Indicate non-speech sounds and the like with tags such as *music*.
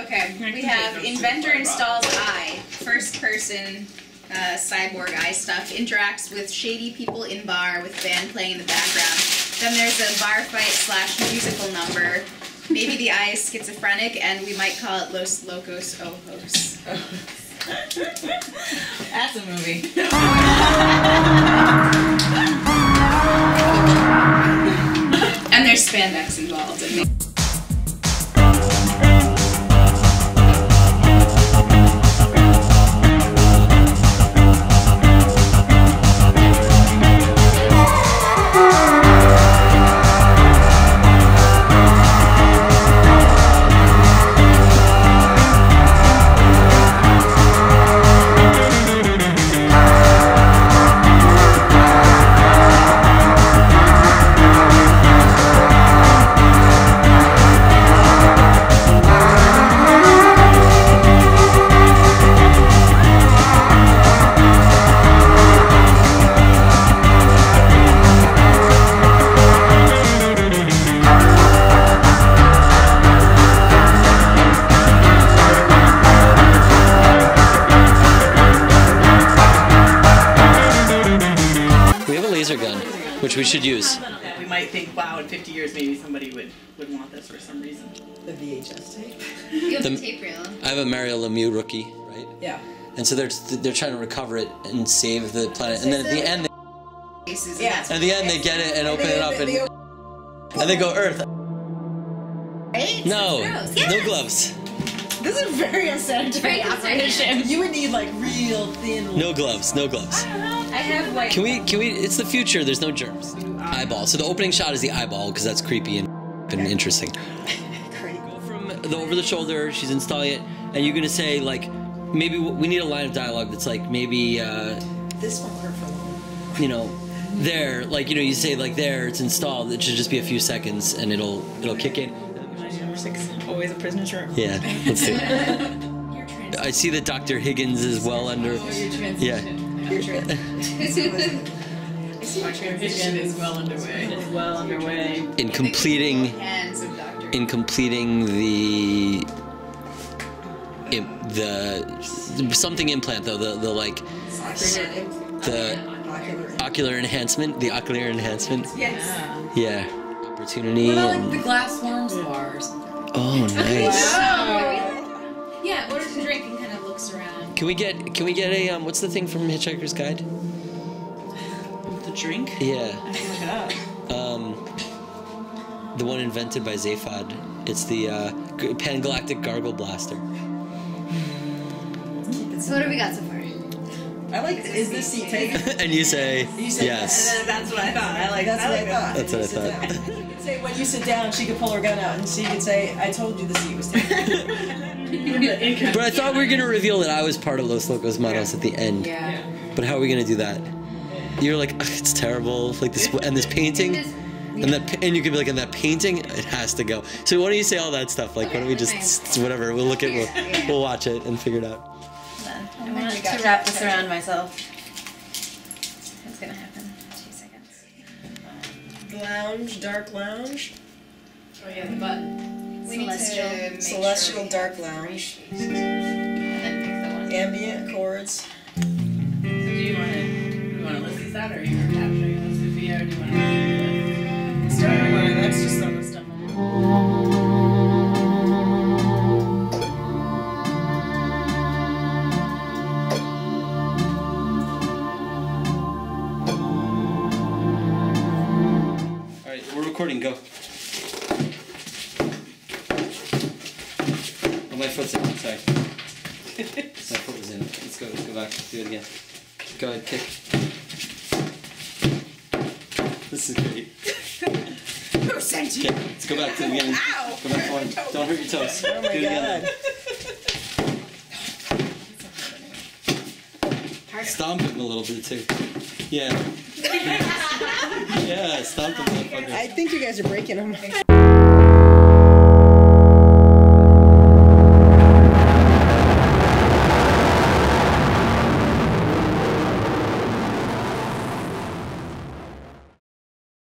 Okay, we have inventor installs eye. First person uh, cyborg eye stuff interacts with shady people in bar with band playing in the background. Then there's a bar fight slash musical number. Maybe the eye is schizophrenic, and we might call it Los Locos Ojos. *laughs* That's a movie. And there's spandex involved. Which we should use. We might think, wow, in 50 years maybe somebody would, would want this for some reason. The VHS tape. you have The- the tape reel. I have a Mario Lemieux rookie, right? Yeah. And so they're they're trying to recover it and save the planet. And then at the end, Faces, and Yeah. at the end, they get it and open it up and They- and they go Earth. Right? No, Gross. no gloves, This is very unsanitary Very operation. *laughs* You would need like real thin. no gloves, no gloves. I have white. Can we? Can we? It's the future. There's no germs. Eyeball. So the opening shot is the eyeball because that's creepy and, and interesting. Go from the over the shoulder. She's installing it, and you're gonna say like, maybe we need a line of dialogue that's like maybe uh, This won't work for long. you know there like you know you say like there it's installed it should just be a few seconds and it'll it'll kick in Number six, always a prisoner's room. yeah *laughs* let's do it i see that dr higgins is well under yeah Your trip. Our transition is well underway. Is well underway. in completing hands of Doctor. in completing the im- the something implant though the the like the Ocular. ocular enhancement the ocular enhancement Yes. yeah opportunity What about like and the glass worms bars? Oh nice Yeah, orders a drink and kind of looks around. can we get can we get a um what's the thing from hitchhiker's guide The drink? yeah Yeah. um, the one invented by Zaphod. It's the uh, G- Pangalactic Gargle Blaster. So what have we got so far? I like. Is this seat taken? *laughs* and you say You say yes. And that's what I thought. I like That's I what I thought. That's what I thought. Down. You could say when you sit down, she could pull her gun out, and she could say, "I told you the seat was taken." *laughs* But I thought we were gonna reveal that I was part of Los Locos Manos at the end. Yeah. But how are we gonna do that? You're like, it's terrible. Like this and this painting. And that, and you could be like, and that painting, it has to go. So why don't you say all that stuff? Like, why don't we just, whatever, we'll look at, we'll, *laughs* we'll watch it and figure it out. I want to wrap this around myself. That's gonna happen. Lounge, dark lounge, Oh yeah, the button. We Celestial. need celestial sure dark lounge, And then pick the one. ambient chords. Do you want to you want to list these out, or you were capturing this Sophia, or do you want to? Recording. Go. Oh, my foot's in. Sorry. *laughs* my foot was in. Let's go. Let's go back. Do it again. Go ahead. Kick. This is great. *laughs* Who sent you? Okay, let's go back to the beginning. Ow! Go back forward. Don't hurt your toes. Oh my Do it again. god. Stomp him a little bit too. Yeah. *laughs* yeah, stomp him, motherfucker. I think you guys are breaking them.